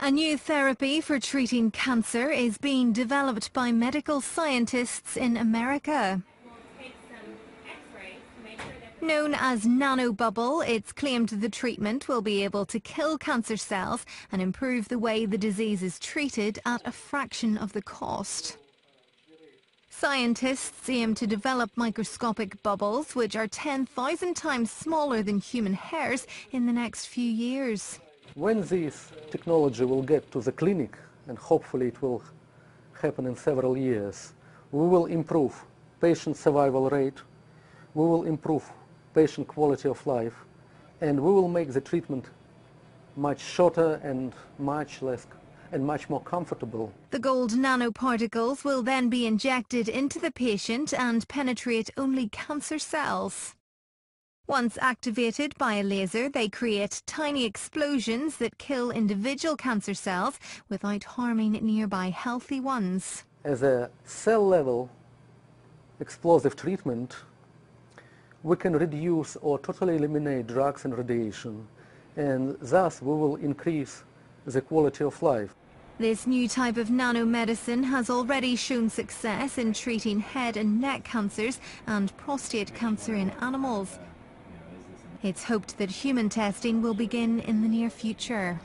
A new therapy for treating cancer is being developed by medical scientists in America. Known as nanobubble, it's claimed the treatment will be able to kill cancer cells and improve the way the disease is treated at a fraction of the cost. Scientists aim to develop microscopic bubbles which are 10,000 times smaller than human hairs in the next few years. When this technology will get to the clinic, and hopefully it will happen in several years, we will improve patient survival rate, we will improve patient quality of life, and we will make the treatment much shorter and much less and much more comfortable. The gold nanoparticles will then be injected into the patient and penetrate only cancer cells. Once activated by a laser, they create tiny explosions that kill individual cancer cells without harming nearby healthy ones. As a cell-level explosive treatment, we can reduce or totally eliminate drugs and radiation, and thus we will increase the quality of life. This new type of nanomedicine has already shown success in treating head and neck cancers and prostate cancer in animals. It's hoped that human testing will begin in the near future.